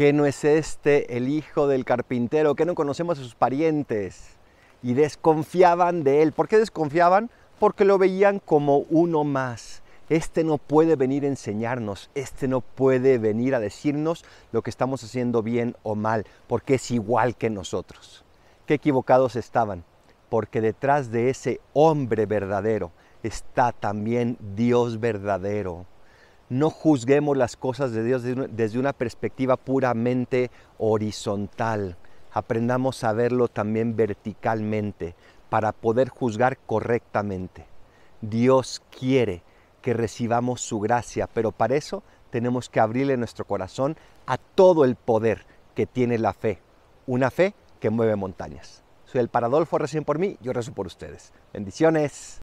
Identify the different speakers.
Speaker 1: ¿Que no es este el hijo del carpintero? ¿Que no conocemos a sus parientes? Y desconfiaban de él. ¿Por qué desconfiaban? Porque lo veían como uno más. Este no puede venir a enseñarnos, este no puede venir a decirnos lo que estamos haciendo bien o mal, porque es igual que nosotros. Qué equivocados estaban, porque detrás de ese hombre verdadero está también Dios verdadero no juzguemos las cosas de Dios desde una perspectiva puramente horizontal. Aprendamos a verlo también verticalmente para poder juzgar correctamente. Dios quiere que recibamos su gracia, pero para eso tenemos que abrirle nuestro corazón a todo el poder que tiene la fe. Una fe que mueve montañas. Soy el Paradolfo, recién por mí, yo rezo por ustedes. Bendiciones.